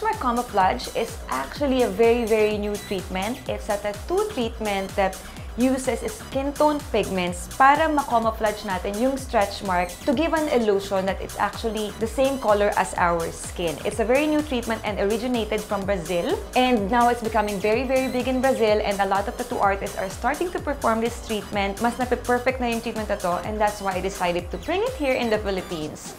Camouflage is actually a very, very new treatment. It's a tattoo treatment that uses skin tone pigments para ma-camouflage natin yung stretch mark to give an illusion that it's actually the same color as our skin. It's a very new treatment and originated from Brazil. And now it's becoming very, very big in Brazil and a lot of tattoo artists are starting to perform this treatment. Mas na-perfect na yung treatment na to and that's why I decided to bring it here in the Philippines.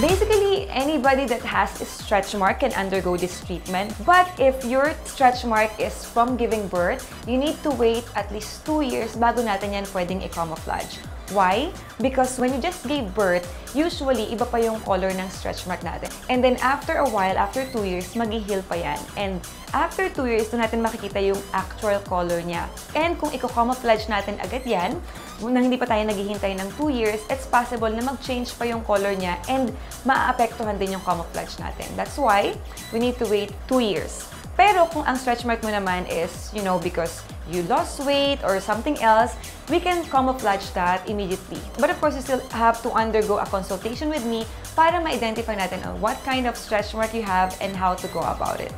Basically, anybody that has a stretch mark can undergo this treatment. But if your stretch mark is from giving birth, you need to wait at least 2 years bago natin yan pwedeng i-camouflage. Why? Because when you just gave birth, usually iba pa yung color ng stretch mark natin. And then after a while, after 2 years, mag-heal pa yan. And after 2 years, doon natin makikita yung actual color niya. And kung i-camouflage natin agad yan, nang hindi pa tayo naghihintay ng 2 years, it's possible na mag-change pa yung color niya and maaapektuhan din yung camouflage natin. That's why we need to wait 2 years. Pero kung ang stretch mark mo naman is, you know, because you lost weight or something else, we can camouflage that immediately. But of course, you still have to undergo a consultation with me para ma-identify natin on what kind of stretch mark you have and how to go about it.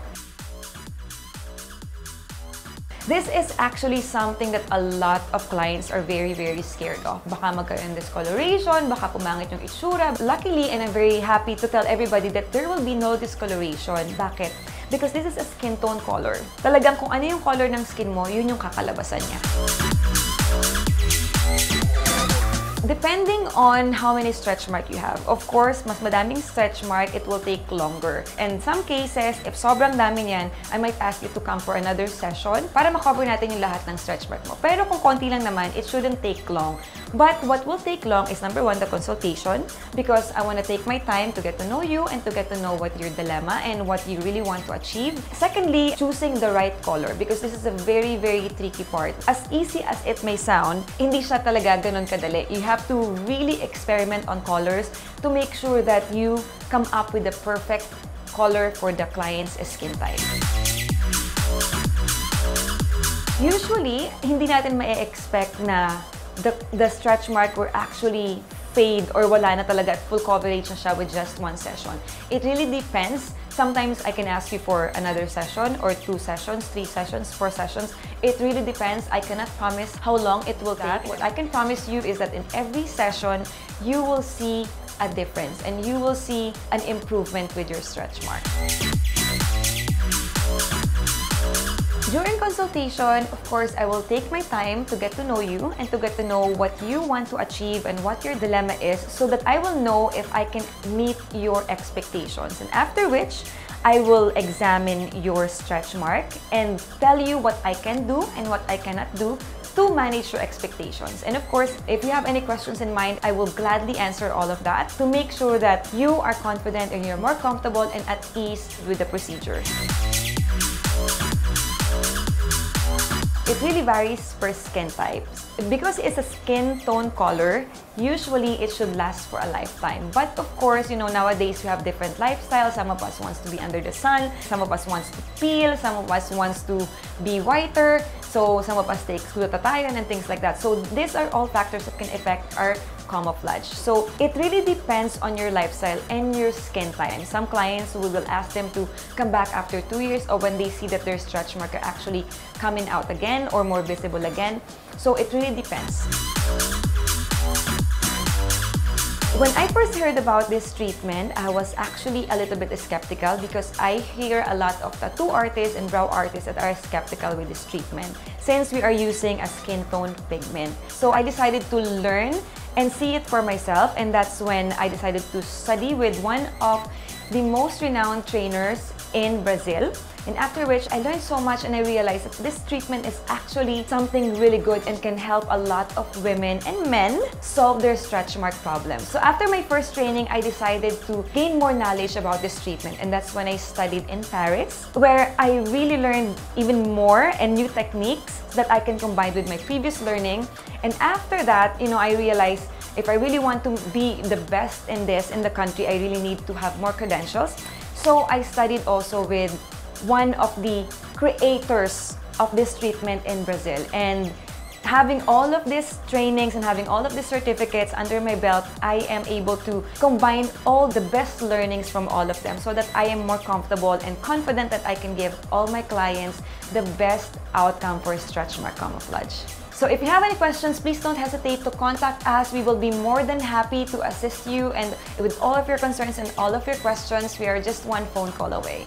This is actually something that a lot of clients are very, very scared of. Baka magkaroon discoloration, baka pumangit yung itsura. Luckily, and I'm very happy to tell everybody that there will be no discoloration. Bakit? Because this is a skin tone color. Talagang kung ano yung color ng skin mo, yun yung kakalabasan niya. Depending on how many stretch mark you have. Of course, mas madaming stretch mark, it will take longer. And some cases, if sobrang dami niyan, I might ask you to come for another session para makover natin yung lahat ng stretch mark mo. Pero kung konti lang naman, it shouldn't take long. But what will take long is number one, the consultation because I want to take my time to get to know you and to get to know what your dilemma and what you really want to achieve. Secondly, choosing the right color because this is a very, very tricky part. As easy as it may sound, hindi siya talaga ganun kadali. You have to really experiment on colors to make sure that you come up with the perfect color for the client's skin type. Usually, hindi natin ma-expect na the, the stretch mark will actually fade or wala na talaga full coverage na siya with just one session. It really depends. Sometimes I can ask you for another session or two sessions, three sessions, four sessions. It really depends. I cannot promise how long it will take. What I can promise you is that in every session, you will see a difference and you will see an improvement with your stretch mark. During consultation, of course, I will take my time to get to know you and to get to know what you want to achieve and what your dilemma is so that I will know if I can meet your expectations. And after which, I will examine your stretch mark and tell you what I can do and what I cannot do to manage your expectations. And of course, if you have any questions in mind, I will gladly answer all of that to make sure that you are confident and you're more comfortable and at ease with the procedure. It really varies per skin types. Because it's a skin tone color, usually it should last for a lifetime. But of course, you know, nowadays we have different lifestyles. Some of us wants to be under the sun, some of us wants to peel, some of us wants to be whiter, so some of us take glutathione and things like that. So these are all factors that can affect our camouflage. So it really depends on your lifestyle and your skin type. Some clients we will ask them to come back after two years or when they see that their stretch mark are actually coming out again or more visible again. So it really depends. When I first heard about this treatment, I was actually a little bit skeptical because I hear a lot of tattoo artists and brow artists that are skeptical with this treatment since we are using a skin tone pigment. So I decided to learn and see it for myself and that's when I decided to study with one of the most renowned trainers in Brazil. And after which, I learned so much and I realized that this treatment is actually something really good and can help a lot of women and men solve their stretch mark problem. So after my first training, I decided to gain more knowledge about this treatment and that's when I studied in Paris where I really learned even more and new techniques that I can combine with my previous learning. And after that, you know, I realized if I really want to be the best in this in the country, I really need to have more credentials. So I studied also with one of the creators of this treatment in Brazil. And having all of these trainings and having all of these certificates under my belt, I am able to combine all the best learnings from all of them so that I am more comfortable and confident that I can give all my clients the best outcome for stretch mark camouflage. So if you have any questions, please don't hesitate to contact us. We will be more than happy to assist you and with all of your concerns and all of your questions, we are just one phone call away.